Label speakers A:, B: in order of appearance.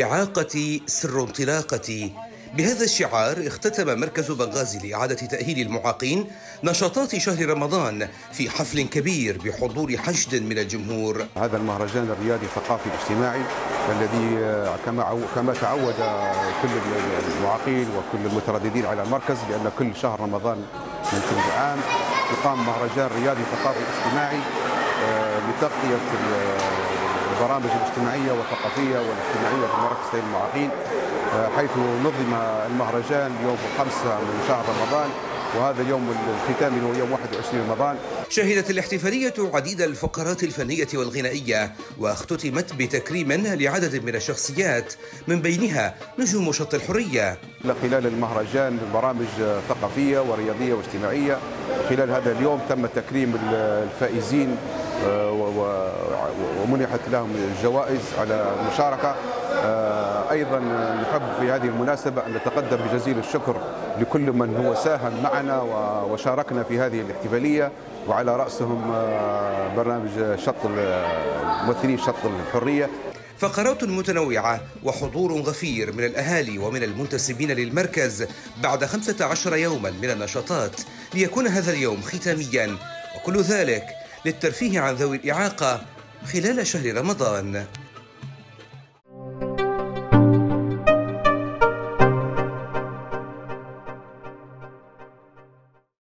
A: إعاقتي سر انطلاقتي. بهذا الشعار اختتم مركز بنغازي لإعادة تأهيل المعاقين نشاطات شهر رمضان في حفل كبير بحضور حشد من الجمهور.
B: هذا المهرجان الرياضي الثقافي الاجتماعي الذي كما كما تعود كل المعاقين وكل المترددين على المركز بأن كل شهر رمضان من كل عام يقام مهرجان رياضي ثقافي اجتماعي آه، لتغطية البرامج الاجتماعية والثقافية والاجتماعية في مراكز المعاقين آه، حيث نظم المهرجان يوم الخمسة من شهر رمضان وهذا اليوم الختامي هو يوم 21 رمضان.
A: شهدت الاحتفالية عديد الفقرات الفنية والغنائية واختتمت بتكريم لعدد من الشخصيات من بينها نجوم شط الحرية.
B: خلال المهرجان برامج ثقافية ورياضية واجتماعية خلال هذا اليوم تم تكريم الفائزين آه، ومنحت لهم الجوائز على المشاركة آه، أيضا نحب في هذه المناسبة أن نتقدم بجزيل الشكر لكل من هو ساهم معنا وشاركنا في هذه الاحتفالية. وعلى رأسهم آه، برنامج شط ممثلي شط الحرية.
A: فقرات متنوعة وحضور غفير من الأهالي ومن المنتسبين للمركز بعد 15 يوما من النشاطات ليكون هذا اليوم ختاميا. وكل ذلك للترفيه عن ذوي الإعاقة خلال شهر رمضان.